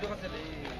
どかったらいい